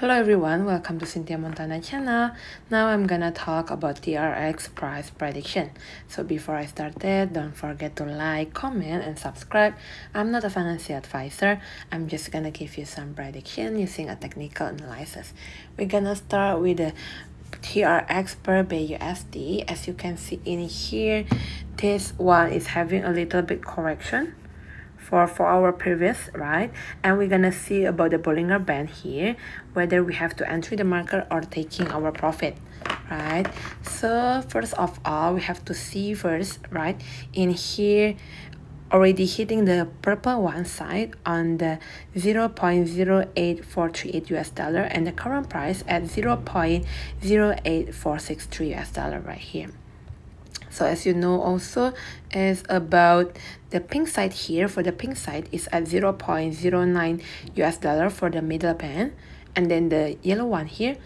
Hello everyone, welcome to Cynthia Montana channel. Now I'm gonna talk about TRX price prediction. So before I start that, don't forget to like, comment, and subscribe. I'm not a financial advisor. I'm just gonna give you some prediction using a technical analysis. We're gonna start with the TRX per BUSD. As you can see in here, this one is having a little bit correction for for our previous right? And we're gonna see about the Bollinger Band here whether we have to enter the market or taking our profit right? So first of all we have to see first right in here already hitting the purple one side on the 0 0.08438 US dollar and the current price at 0 0.08463 US dollar right here so as you know also is about the pink side here. For the pink side is at 0 0.09 US dollar for the middle band. And then the yellow one here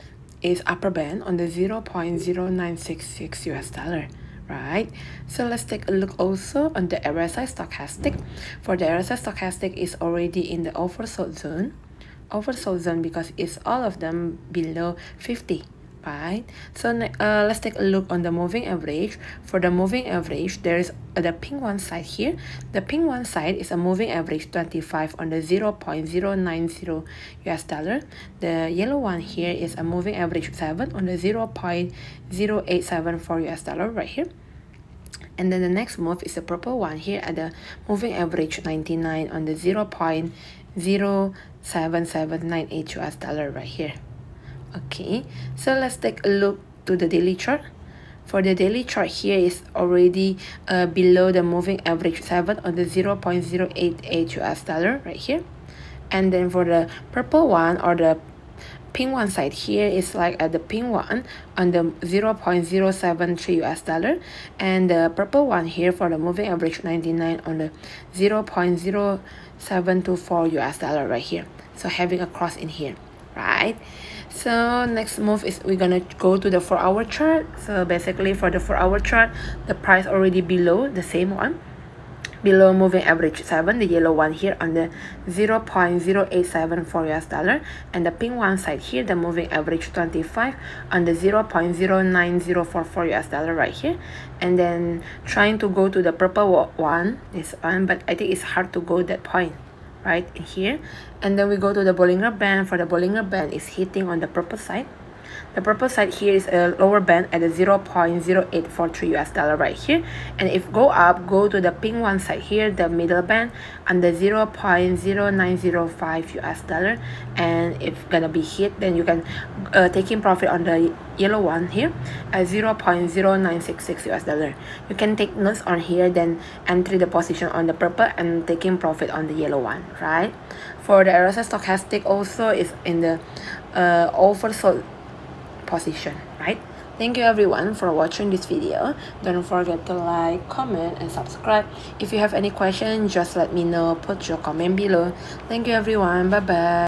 is upper band on the 0 0.0966 US dollar right? So let's take a look also on the RSI stochastic. For the RSI stochastic is already in the oversold zone. Oversold zone because it's all of them below 50 right so uh, let's take a look on the moving average. For the moving average there is uh, the pink one side here. The pink one side is a moving average 25 on the 0 0.090 us dollar. The yellow one here is a moving average 7 on the 0 0.0874 us dollar right here. And then the next move is the purple one here at the moving average 99 on the 0 0.07798 US dollar right here okay so let's take a look to the daily chart. For the daily chart here is already uh, below the moving average 7 on the 0 0.088 US dollar right here. And then for the purple one or the pink one side here is like at the pink one on the 0 0.073 US dollar. And the purple one here for the moving average 99 on the 0 0.0724 US dollar right here. So having a cross in here right? So next move is we're gonna go to the four hour chart. So basically for the four hour chart the price already below the same one. Below moving average 7 the yellow one here on the 0 0.0874 US dollar and the pink one side here the moving average 25 on the 0 0.09044 US dollar right here. And then trying to go to the purple one this one but I think it's hard to go that point right here. And then we go to the Bollinger Band. For the Bollinger Band is hitting on the purple side the purple side here is a lower band at the 0.0843 US dollar right here. And if go up go to the pink one side here the middle band the 0.0905 US dollar. And if gonna be hit then you can uh, taking profit on the yellow one here at 0.0966 US dollar. You can take notes on here then enter the position on the purple and taking profit on the yellow one right? For the RSI stochastic also is in the uh, oversold position right? Thank you everyone for watching this video. Don't forget to like comment and subscribe. If you have any question just let me know. Put your comment below. Thank you everyone. Bye bye